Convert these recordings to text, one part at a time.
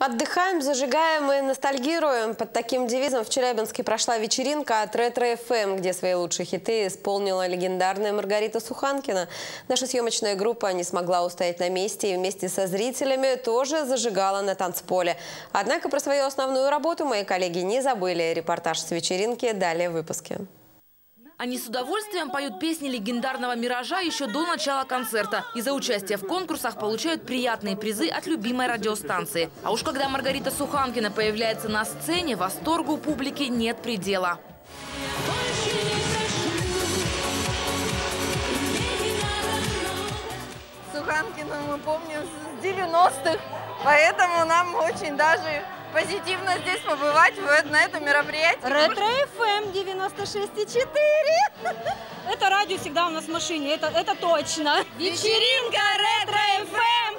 Отдыхаем, зажигаем и ностальгируем. Под таким девизом в Челябинске прошла вечеринка от Ретро ФМ, где свои лучшие хиты исполнила легендарная Маргарита Суханкина. Наша съемочная группа не смогла устоять на месте и вместе со зрителями тоже зажигала на танцполе. Однако про свою основную работу мои коллеги не забыли. Репортаж с вечеринки далее в выпуске. Они с удовольствием поют песни легендарного «Миража» еще до начала концерта. И за участие в конкурсах получают приятные призы от любимой радиостанции. А уж когда Маргарита Суханкина появляется на сцене, восторгу публики нет предела. Суханкину мы помним с 90-х, поэтому нам очень даже позитивно здесь побывать на этом мероприятии. Ретро FM 96,4. Это радио всегда у нас в машине, это, это точно. Вечеринка Ретро FM.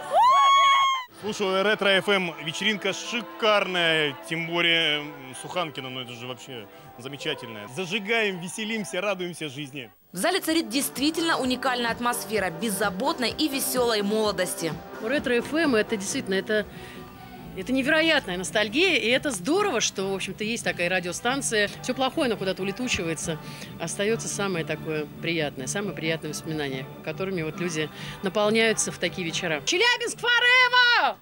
Слушаю Ретро FM, вечеринка шикарная, тем более Суханкина, ну это же вообще замечательная. Зажигаем, веселимся, радуемся жизни. В зале царит действительно уникальная атмосфера беззаботной и веселой молодости. Ретро FM это действительно это это невероятная ностальгия, и это здорово, что, в общем-то, есть такая радиостанция. Все плохое, но куда-то улетучивается. Остается самое такое приятное, самые приятные воспоминания, которыми вот люди наполняются в такие вечера. Челябинск forever!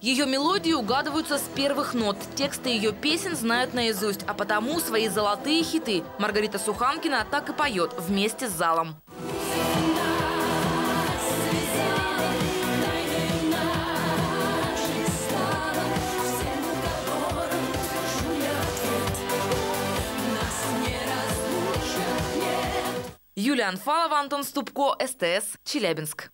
Ее мелодии угадываются с первых нот. Тексты ее песен знают наизусть, а потому свои золотые хиты Маргарита Суханкина так и поет вместе с залом. Юлия Анфалова, Антон Ступко, СТС, Челябинск.